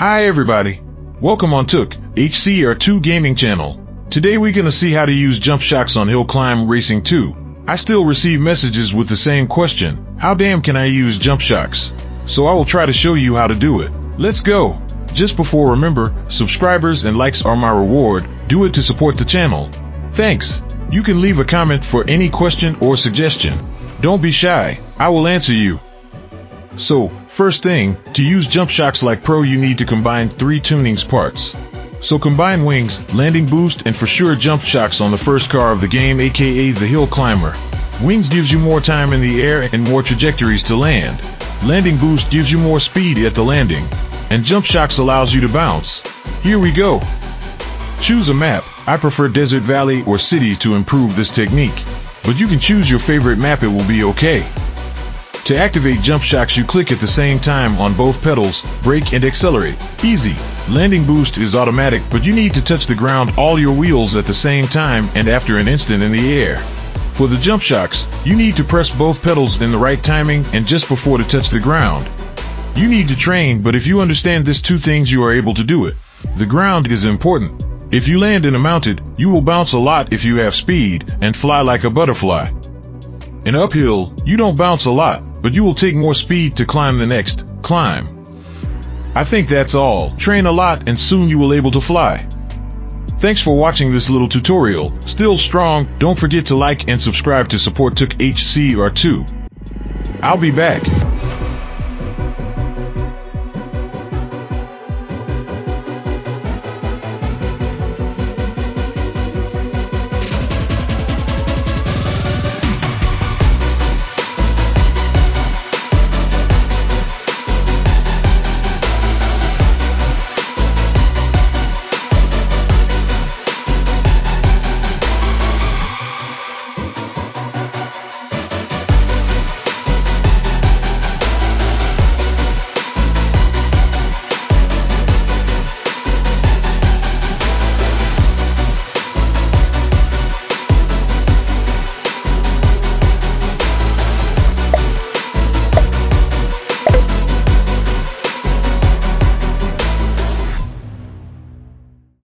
Hi everybody. Welcome on Touk, HC HCR2 gaming channel. Today we're gonna see how to use jump shocks on Hill Climb Racing 2. I still receive messages with the same question. How damn can I use jump shocks? So I will try to show you how to do it. Let's go. Just before remember, subscribers and likes are my reward. Do it to support the channel. Thanks. You can leave a comment for any question or suggestion. Don't be shy. I will answer you. So, first thing, to use jump shocks like pro you need to combine three tunings parts. So combine wings, landing boost, and for sure jump shocks on the first car of the game aka the hill climber. Wings gives you more time in the air and more trajectories to land. Landing boost gives you more speed at the landing. And jump shocks allows you to bounce. Here we go. Choose a map. I prefer Desert Valley or City to improve this technique. But you can choose your favorite map, it will be okay. To activate jump shocks, you click at the same time on both pedals, brake and accelerate. Easy. Landing boost is automatic, but you need to touch the ground all your wheels at the same time and after an instant in the air. For the jump shocks, you need to press both pedals in the right timing and just before to touch the ground. You need to train, but if you understand these two things, you are able to do it. The ground is important. If you land in a mounted, you will bounce a lot if you have speed and fly like a butterfly. In uphill, you don't bounce a lot, but you will take more speed to climb the next climb. I think that's all. Train a lot and soon you will able to fly. Thanks for watching this little tutorial. Still strong, don't forget to like and subscribe to support Touk HCR2. I'll be back.